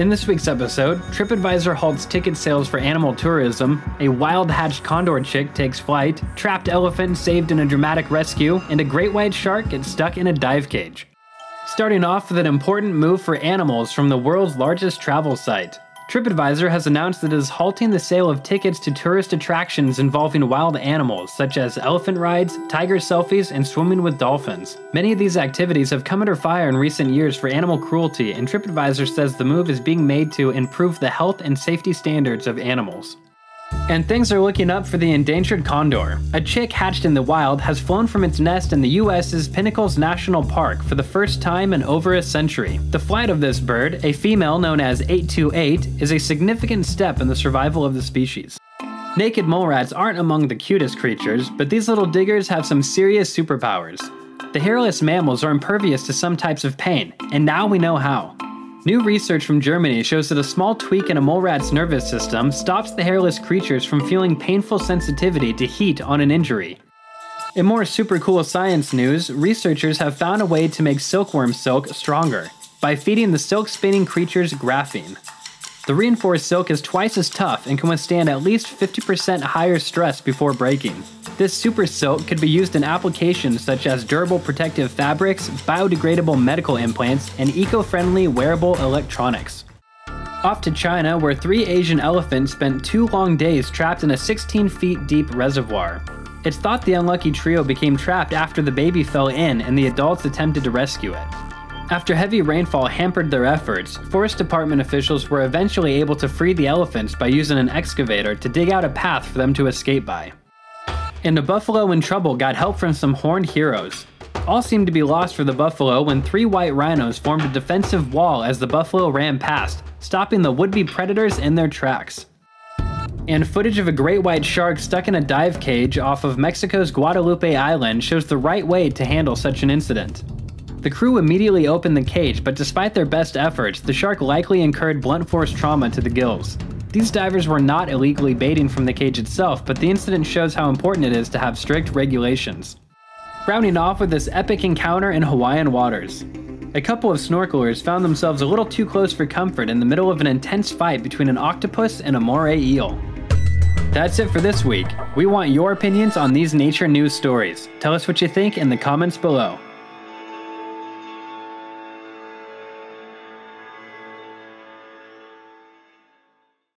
In this week's episode, TripAdvisor halts ticket sales for animal tourism, a wild hatched condor chick takes flight, trapped elephant saved in a dramatic rescue, and a great white shark gets stuck in a dive cage. Starting off with an important move for animals from the world's largest travel site. TripAdvisor has announced that it is halting the sale of tickets to tourist attractions involving wild animals, such as elephant rides, tiger selfies, and swimming with dolphins. Many of these activities have come under fire in recent years for animal cruelty, and TripAdvisor says the move is being made to improve the health and safety standards of animals. And things are looking up for the endangered condor. A chick hatched in the wild has flown from its nest in the US's Pinnacles National Park for the first time in over a century. The flight of this bird, a female known as 828, is a significant step in the survival of the species. Naked mole rats aren't among the cutest creatures, but these little diggers have some serious superpowers. The hairless mammals are impervious to some types of pain, and now we know how. New research from Germany shows that a small tweak in a mole rat's nervous system stops the hairless creatures from feeling painful sensitivity to heat on an injury. In more super cool science news, researchers have found a way to make silkworm silk stronger by feeding the silk spinning creatures graphene. The reinforced silk is twice as tough and can withstand at least 50% higher stress before breaking. This super silk could be used in applications such as durable protective fabrics, biodegradable medical implants, and eco friendly wearable electronics. Off to China, where three Asian elephants spent two long days trapped in a 16 feet deep reservoir. It's thought the unlucky trio became trapped after the baby fell in and the adults attempted to rescue it. After heavy rainfall hampered their efforts, Forest Department officials were eventually able to free the elephants by using an excavator to dig out a path for them to escape by. And a buffalo in trouble got help from some horned heroes. All seemed to be lost for the buffalo when three white rhinos formed a defensive wall as the buffalo ran past, stopping the would be predators in their tracks. And footage of a great white shark stuck in a dive cage off of Mexico's Guadalupe Island shows the right way to handle such an incident. The crew immediately opened the cage, but despite their best efforts, the shark likely incurred blunt force trauma to the gills. These divers were not illegally baiting from the cage itself, but the incident shows how important it is to have strict regulations. Rounding off with this epic encounter in Hawaiian waters. A couple of snorkelers found themselves a little too close for comfort in the middle of an intense fight between an octopus and a moray eel. That's it for this week. We want your opinions on these nature news stories. Tell us what you think in the comments below.